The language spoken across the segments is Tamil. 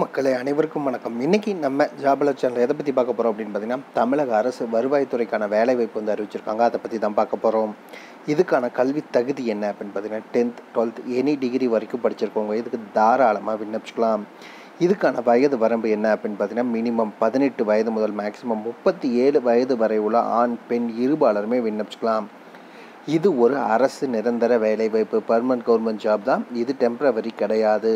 மக்களே அனைவருக்கும் வணக்கம். இன்னைக்கு நம்ம ஜாபல சேனல் எதை பற்றி பார்க்க போகிறோம் அப்படின்னு பார்த்தீங்கன்னா தமிழக அரசு வருவாய்த்துறைக்கான வேலைவாய்ப்பு வந்து அறிவிச்சிருக்காங்க. அதை பற்றி தான் பார்க்க போகிறோம் இதுக்கான கல்வி தகுதி என்ன அப்படின்னு பார்த்தீங்கன்னா டென்த் டுவெல்த் எனி டிகிரி வரைக்கும் படிச்சிருக்கவங்க இதுக்கு தாராளமாக விண்ணப்பிச்சுக்கலாம். இதுக்கான வயது வரம்பு என்ன அப்படின்னு பார்த்தீங்கன்னா மினிமம் பதினெட்டு வயது முதல் மேக்ஸிமம் முப்பத்தி ஏழு வயது வரை உள்ள ஆண் பெண் இருபாலருமே விண்ணப்பிச்சுக்கலாம். இது ஒரு அரசு நிரந்தர வேலைவாய்ப்பு பர்மனன்ட் கவர்மெண்ட் ஜாப் தான். இது டெம்ப்ரவரி கிடையாது.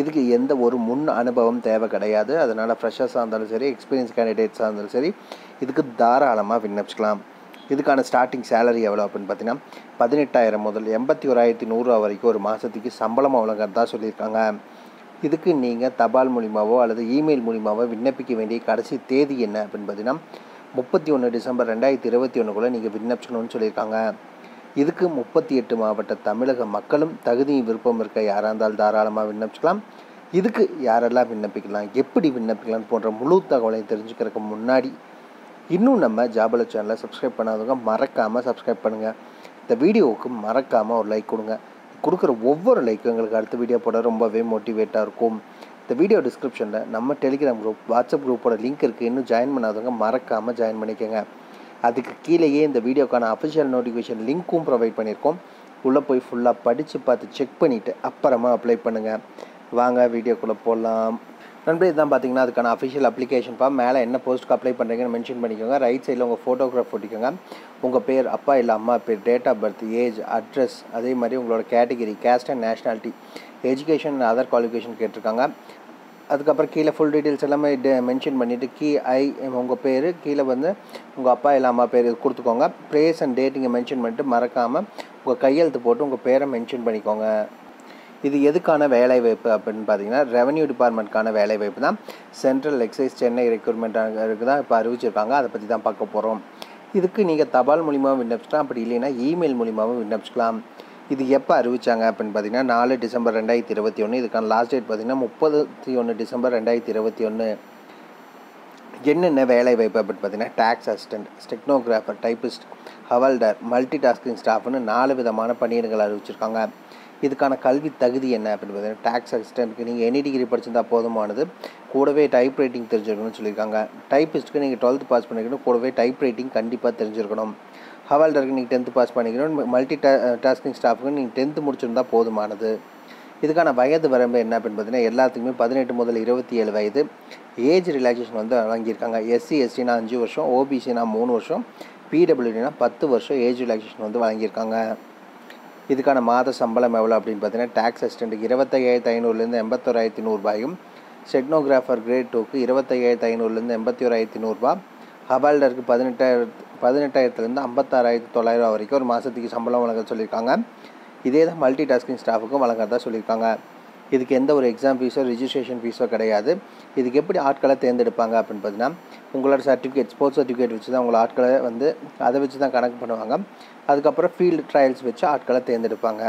இதுக்கு எந்த ஒரு முன் அனுபவம் தேவை கிடையாது. அதனால் ஃப்ரெஷர்ஸாக இருந்தாலும் சரி எக்ஸ்பீரியன்ஸ் கேண்டிடேட்ஸாக இருந்தாலும் சரி இதுக்கு தாராளமாக விண்ணப்பிச்சிக்கலாம். இதுக்கான ஸ்டார்டிங் சேலரி எவ்வளோ அப்படின்னு பார்த்தீங்கன்னா பதினெட்டாயிரம் முதல் எண்பத்தி ஓராயிரத்தி நூறுரூவா வரைக்கும் ஒரு மாதத்துக்கு சம்பளம் அவ்வளோங்கிறதா சொல்லியிருக்காங்க. இதுக்கு நீங்கள் தபால் மூலிமாவோ அல்லது இமெயில் மூலிமாவோ விண்ணப்பிக்க வேண்டிய கடைசி தேதி என்ன அப்படின்னு பார்த்தீங்கன்னா முப்பத்தி ஒன்று டிசம்பர் ரெண்டாயிரத்தி இருபத்தி ஒன்றுக்குள்ளே நீங்கள் விண்ணப்பிச்சிக்கணும்னு சொல்லியிருக்காங்க. இதுக்கு முப்பத்தி எட்டு மாவட்ட தமிழக மக்களும் தகுதியும் விருப்பம் இருக்க யாராக இருந்தாலும் தாராளமாக விண்ணப்பிக்கலாம் இதுக்கு யாரெல்லாம் விண்ணப்பிக்கலாம் எப்படி விண்ணப்பிக்கலாம் போன்ற முழு தகவலையும் தெரிஞ்சுக்கிறதுக்கு முன்னாடி இன்னும் நம்ம ஜாபல சேனலை சப்ஸ்கிரைப் பண்ணாதவங்க மறக்காமல் சப்ஸ்கிரைப் பண்ணுங்கள் இந்த வீடியோவுக்கு மறக்காமல் ஒரு லைக் கொடுங்க. கொடுக்குற ஒவ்வொரு லைக்கும் எங்களுக்கு அடுத்த வீடியோ போட ரொம்பவே மோட்டிவேட்டாக இருக்கும். இந்த வீடியோ டிஸ்கிரிப்ஷனில் நம்ம டெலிகிராம் குரூப் வாட்ஸ்அப் குரூப்போட லிங்க் இருக்குது இன்னும் ஜாயின் பண்ணாதவங்க மறக்காமல் ஜாயின் பண்ணிக்கோங்க. அதுக்கு கீழேயே இந்த வீடியோக்கான அஃபிஷியல் நோட்டிஃபிகேஷன் லிங்க்கும் ப்ரொவைட் பண்ணியிருக்கோம். உள்ளே போய் ஃபுல்லாக படித்து பார்த்து செக் பண்ணிவிட்டு அப்புறமா அப்ளை பண்ணுங்கள் வாங்க வீடியோக்குள்ளே போடலாம் நண்பர் இதுதான் பார்த்தீங்கன்னா அதுக்கான அஃபிஷியல் அப்ளிகேஷன் பா. மேலே என்ன போஸ்ட்டுக்கு அப்ளை பண்ணுறீங்கன்னு மென்ஷன் பண்ணிக்கோங்க. ரைட் சைடில் உங்கள் ஃபோட்டோகிராஃப் ஒட்டிக்கோங்க. உங்கள் பேர் அப்பா இல்லை அம்மா பேர் date of birth age address அதே மாதிரி உங்களோட category caste and nationality education other qualification கேட்டிருக்காங்க. அதுக்கப்புறம் கீழே ஃபுல் டீட்டெயில்ஸ் எல்லாமே மென்ஷன் பண்ணிவிட்டு கீ ஐ உங்கள் பேர் கீழே வந்து உங்கள் அப்பா இல்லை அம்மா பேர் கொடுத்துக்கோங்க. ப்ளேஸ் அண்ட் டேட் இங்கே மென்ஷன் பண்ணிட்டு மறக்காமல் உங்கள் கையெழுத்து போட்டு உங்கள் பேரை மென்ஷன் பண்ணிக்கோங்க. இது எதுக்கான வேலைவாய்ப்பு அப்படின்னு பார்த்தீங்கன்னா ரெவன்யூ டிபார்ட்மெண்ட்கான வேலைவாய்ப்பு தான். சென்ட்ரல் எக்ஸைஸ் சென்னை ரெக்ரூட்மெண்ட்டுக்கு தான் இப்போ அறிவிச்சிருக்காங்க. அதை பற்றி தான் பார்க்க போகிறோம் இதுக்கு நீங்கள் தபால் மூலிமாவும் விண்ணப்பிச்சிக்கலாம். அப்படி இல்லைன்னா இமெயில் மூலிமாவும் விண்ணப்பிச்சிக்கலாம். இது எப்போ அறிவித்தாங்க அப்படின்னு பார்த்தீங்கன்னா நாலு டிசம்பர் ரெண்டாயிரத்தி இருபத்தி ஒன்று இதுக்கான லாஸ்ட் டேட் பார்த்தீங்கன்னா முப்பத்தி ஒன்று டிசம்பர் ரெண்டாயிரத்தி இருபத்தி ஒன்று என்னென்ன வேலை வாய்ப்பு அப்படின்னு பார்த்தீங்கன்னா tax assistant stenographer typist havaldar multi tasking ஸ்டாஃப்னு நாலு விதமான பணியிடங்கள் அறிவிச்சிருக்காங்க. இதுக்கான கல்வி தகுதி என்ன அப்படின்னு பார்த்தீங்கன்னா டேக்ஸ் அசிஸ்டண்ட்டுக்கு நீங்கள் எனி டிகிரி படிச்சிருந்தால் போதுமானது. கூடவே டைப் ரைட்டிங் தெரிஞ்சிருக்கணும்னு சொல்லியிருக்காங்க. டைப்பிஸ்ட்டுக்கு நீங்கள் டுவெல்த் பாஸ் பண்ணிக்கணும் கூடவே டைப் ரைட்டிங் கண்டிப்பாக தெரிஞ்சிருக்கணும். ஹவால்டருக்கு நீங்கள் டென்த்து பாஸ் பண்ணிக்கணும் மல்டி டா டாஸ்கிங் ஸ்டாஃபுக்கு நீங்கள் டென்த்து முடிச்சிருந்தால் போதுமானது. இதுக்கான வயது வரம்பு என்ன அப்படின்னு பார்த்தீங்கன்னா எல்லாத்துக்குமே பதினெட்டு முதல் இருபத்தி ஏழு வயது. ஏஜ் ரிலாக்ஸேஷன் வந்து வழங்கியிருக்காங்க. எஸ்சி எஸ்டினா அஞ்சு வருஷம் ஓபிசினா மூணு வருஷம் பிடபிள்யூடினா பத்து வருஷம் ஏஜ் ரிலாக்ஸேஷன் வந்து வழங்கியிருக்காங்க. இதுக்கான மாத சம்பளம் எவ்வளோ அப்படின்னு பார்த்தீங்கன்னா டேக்ஸ் அசிஸ்டண்ட்டுக்கு இருபத்தையாயிரத்து ஐநூறுலேருந்து எண்பத்தோராயிரத்தி நூறுபாயும் செட்னோகிராஃபர் கிரேட் டூக்கு இருபத்தையாயிரத்து ஐநூறுலேருந்து எண்பத்தி ஓராயிரத்தி நூறுரூபா ஹபால்டருக்கு பதினெட்டாயிரத்து பதினெட்டாயிரத்துலேருந்து ஐம்பத்தாறாயிரத்து தொள்ளாயிரம் வரைக்கும் ஒரு மாதத்துக்கு சம்பளம் வழங்க சொல்லியிருக்காங்க. இதே தான் மல்டி டாஸ்கிங் ஸ்டாஃபுக்கும் வழங்குறதா சொல்லியிருக்காங்க. இதுக்கு எந்த ஒரு எக்ஸாம் ஃபீஸோ ரிஜிஸ்ட்ரேஷன் ஃபீஸோ கிடையாது. இதுக்கு எப்படி ஆட்களை தேர்ந்தெடுப்பாங்க அப்படின்னு பார்த்தீங்கன்னா உங்களோட சர்டிஃபிகேட் ஸ்போர்ட்ஸ் சர்டிஃபிகேட் வச்சு தான் உங்களை ஆட்களை வந்து அதை வச்சு தான் கணக்கு பண்ணுவாங்க. அதுக்கப்புறம் ஃபீல்டு ட்ரையல்ஸ் வச்சு ஆட்களை தேர்ந்தெடுப்பாங்க.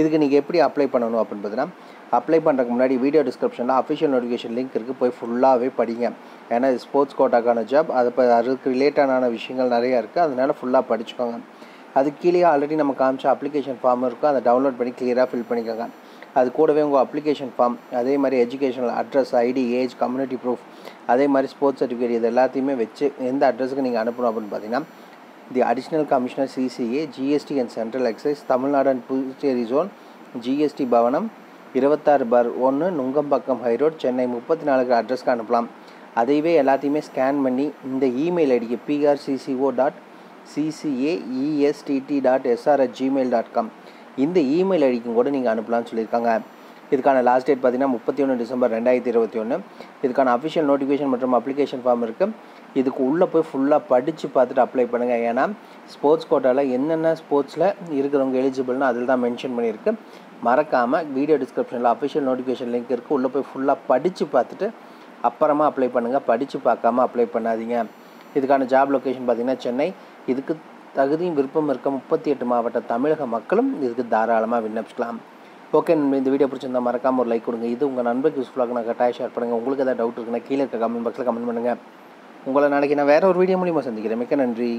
இதுக்கு நீங்கள் எப்படி அப்ளை பண்ணணும் அப்படின்னு பார்த்தீங்கன்னா அப்ளை பண்ணுறதுக்கு முன்னாடி வீடியோ டிஸ்கிரிப்ஷனில் அஃபிஷியல் நோட்டிஃபிகேஷன் லிங்க் இருக்குது போய் ஃபுல்லாகவே படிங்க. ஏன்னா இது ஸ்போர்ட்ஸ் கோட்டாக்கான ஜாப் அது இப்போ அதுக்கு ரிலேட்டடான விஷயங்கள் நிறையா இருக்குது அதனால் ஃபுல்லாக படிச்சுக்கோங்க. அது கீழே ஆல்ரெடி நம்ம காமிச்ச அப்ளிகேஷன் ஃபார்ம் இருக்கும். அதை டவுன்லோட் பண்ணி கிளியராக ஃபில் பண்ணிக்கோங்க. அது கூடவே உங்கள் அப்ளிகேஷன் ஃபார்ம் அதே மாதிரி educational address ID age community proof அதே மாதிரி ஸ்போர்ட்ஸ் சர்டிஃபிகேட் இது எல்லாத்தையுமே வச்சு எந்த அட்ரஸுக்கு நீங்கள் அனுப்பணும் அப்படின்னு பார்த்தீங்கன்னா the additional commissioner CCA GST and central excise Tamil Nadu and Puducherry zone GST பவனம் இருபத்தாறு பார் ஒன்று நுங்கம்பாக்கம் ஹைரோட் சென்னை முப்பத்தி நாலுக்கு அட்ரஸ்க்கு அனுப்பலாம். அதையவே எல்லாத்தையுமே ஸ்கேன் பண்ணி இந்த இமெயில் ஐடிக்கு PRCCO dot CCAESTT dot SRS Gmail dot com இந்த இமெயில் ஐடிக்கும் கூட நீங்கள் அனுப்பலாம்னு சொல்லியிருக்காங்க. இதுக்கான லாஸ்ட் டேட் பார்த்தீங்கன்னா முப்பத்தி ஒன்று டிசம்பர் ரெண்டாயிரத்தி இருபத்தி ஒன்று இதுக்கான அஃபிஷியல் நோட்டிஃபிகேஷன் மற்றும் அப்ளிகேஷன் ஃபார்ம் இருக்குது இதுக்கு உள்ளே போய் ஃபுல்லாக படித்து பார்த்துட்டு அப்ளை பண்ணுங்கள் ஏன்னா ஸ்போர்ட்ஸ் கோட்டாவில் என்னென்ன ஸ்போர்ட்ஸில் இருக்கிறவங்க எலிஜிபிள்னு அதில் தான் மென்ஷன் பண்ணியிருக்கு. மறக்காமல் வீடியோ டிஸ்கிரிப்ஷனில் அஃபிஷியல் நோட்டிஃபிகேஷன் லிங்க் இருக்குது உள்ளே போய் ஃபுல்லாக படித்து பார்த்துட்டு அப்புறமா அப்ளை பண்ணுங்கள் படித்து பார்க்காம அப்ளை பண்ணாதீங்க. இதுக்கான ஜாப் லொக்கேஷன் பார்த்திங்கன்னா சென்னை. இதுக்கு தகுதியும் விருப்பம் இருக்க முப்பத்தி எட்டு மாவட்ட தமிழக மக்களும் இதுக்கு தாராளமாக விண்ணப்பிக்கலாம். ஓகே இந்த வீடியோ பிடிச்சிருந்தா மறக்காமல் ஒரு லைக் கொடுங்க. இது உங்கள் நண்பருக்கு யூஸ்ஃபுல்லாக நான் கட்டாயம் ஷேர் பண்ணுங்கள் உங்களுக்கு ஏதாவது டவுட் இருக்குன்னா கீழே இருக்க கமெண்ட் பாக்ஸில் கமெண்ட் பண்ணுங்கள் உங்களை நாளைக்கு நான் வேறு ஒரு வீடியோ மூலியமாக சந்திக்கிறேன். மிக்க நன்றி.